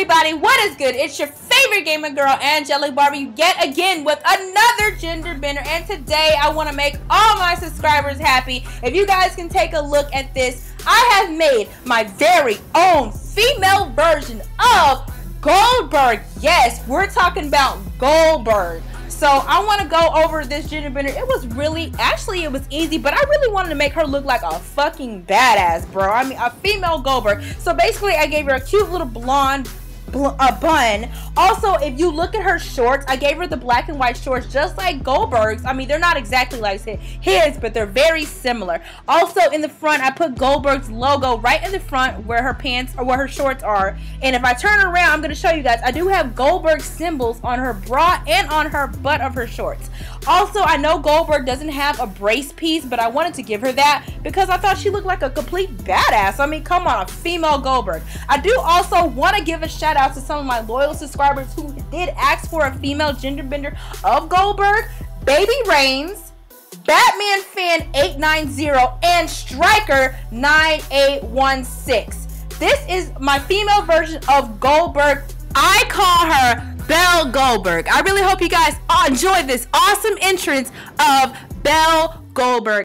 everybody, what is good? It's your favorite gamer girl, Angelic Barbie, yet again with another gender bender. And today I want to make all my subscribers happy. If you guys can take a look at this, I have made my very own female version of Goldberg. Yes, we're talking about Goldberg. So I want to go over this gender bender. It was really, actually it was easy, but I really wanted to make her look like a fucking badass, bro. I mean, a female Goldberg. So basically I gave her a cute little blonde a bun. Also, if you look at her shorts, I gave her the black and white shorts just like Goldberg's. I mean, they're not exactly like his, but they're very similar. Also, in the front, I put Goldberg's logo right in the front where her pants or where her shorts are. And if I turn around, I'm going to show you guys. I do have Goldberg symbols on her bra and on her butt of her shorts. Also, I know Goldberg doesn't have a brace piece, but I wanted to give her that because I thought she looked like a complete badass. I mean, come on, a female Goldberg. I do also want to give a shout out to some of my loyal subscribers who did ask for a female gender bender of Goldberg. Baby Reigns, Batman Fan 890, and Stryker 9816. This is my female version of Goldberg. I call her Belle Goldberg. I really hope you guys enjoyed this awesome entrance of Belle Goldberg.